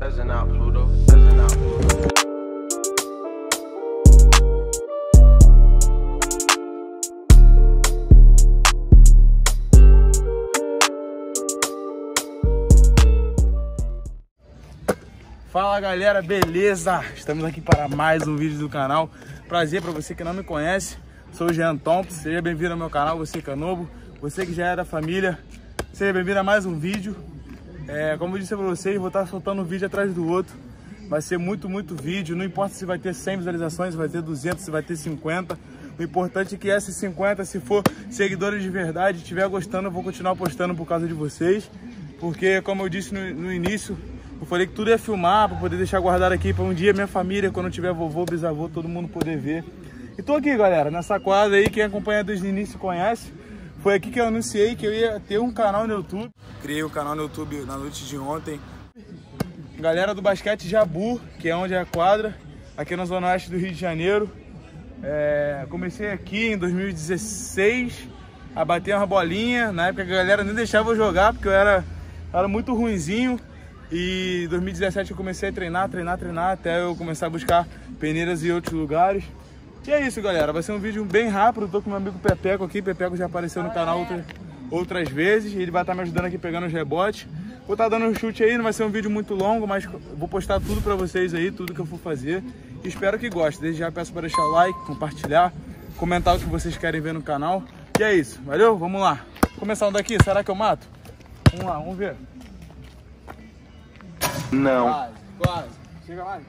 Out Pluto, out Pluto. Fala galera, beleza? Estamos aqui para mais um vídeo do canal. Prazer para você que não me conhece. Sou o Jean Thompson, seja bem-vindo ao meu canal, você que é novo, você que já é da família. Seja bem-vindo a mais um vídeo. É, como eu disse para vocês, vou estar soltando um vídeo atrás do outro. Vai ser muito, muito vídeo. Não importa se vai ter 100 visualizações, se vai ter 200, se vai ter 50. O importante é que esses 50, se for seguidores de verdade, estiver gostando, eu vou continuar postando por causa de vocês. Porque, como eu disse no, no início, eu falei que tudo ia filmar para poder deixar guardado aqui para um dia minha família, quando tiver vovô, bisavô, todo mundo poder ver. E tô aqui, galera, nessa quadra aí, quem acompanha desde o início conhece. Foi aqui que eu anunciei que eu ia ter um canal no YouTube. Criei o um canal no YouTube na noite de ontem. Galera do basquete Jabu, que é onde é a quadra, aqui na zona oeste do Rio de Janeiro. É, comecei aqui em 2016 a bater uma bolinha. Na época a galera nem deixava eu jogar porque eu era, era muito ruinzinho. E em 2017 eu comecei a treinar, treinar, treinar, até eu começar a buscar peneiras em outros lugares. E é isso, galera. Vai ser um vídeo bem rápido. Tô com meu amigo Pepeco aqui. Pepeco já apareceu no canal outra, outras vezes. Ele vai estar me ajudando aqui pegando os rebotes. Vou estar dando um chute aí. Não vai ser um vídeo muito longo, mas vou postar tudo pra vocês aí, tudo que eu for fazer. E espero que gostem. Desde já peço para deixar o like, compartilhar, comentar o que vocês querem ver no canal. E é isso. Valeu? Vamos lá. Começar um daqui. Será que eu mato? Vamos lá, vamos ver. Não. Quase, quase. Chega mais.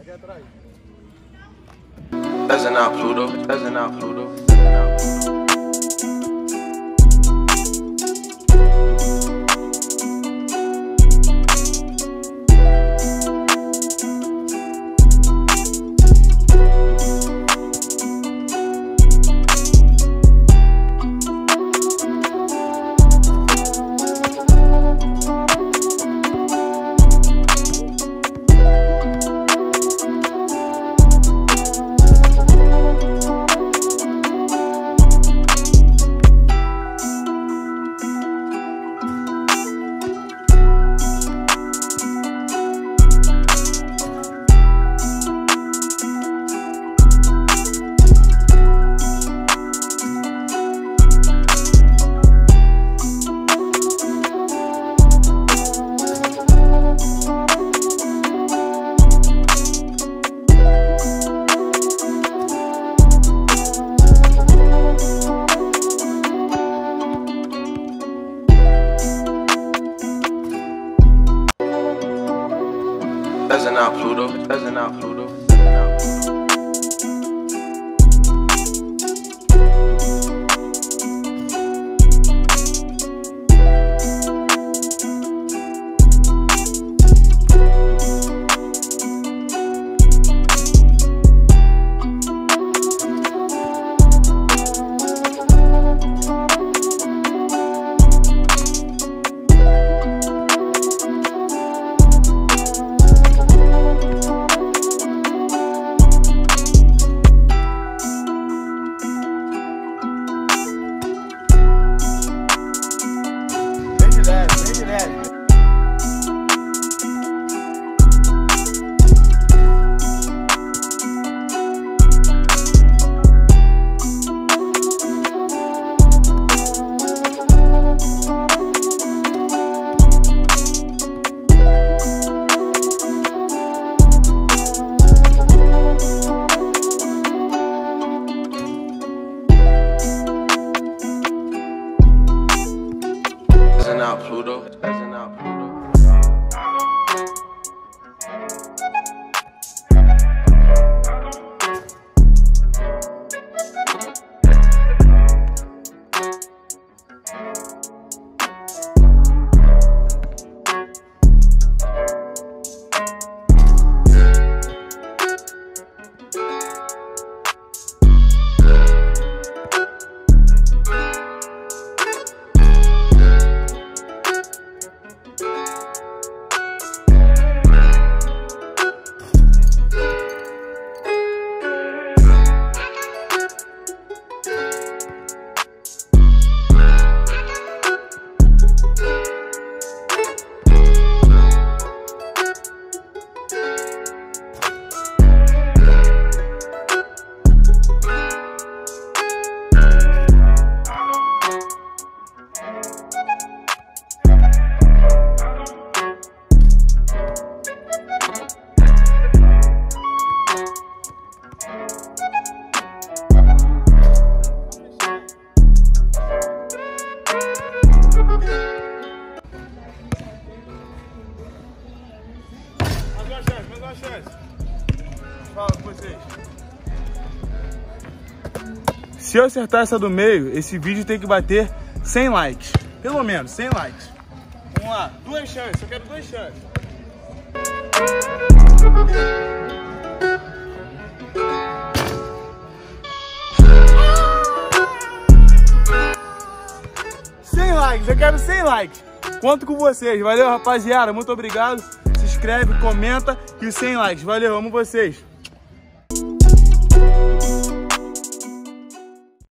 Aqui atrás. Buzzing out Pluto, buzzing out Pluto, buzzing out Pluto. Pluto, buzzing daddy. Se eu acertar essa do meio, esse vídeo tem que bater 100 likes. Pelo menos, 100 likes. Vamos lá, duas chances, eu quero duas chances. Cem likes, eu quero 100 likes. Conto com vocês. Valeu, rapaziada. Muito obrigado. Se inscreve, comenta e 100 likes. Valeu, amo vocês.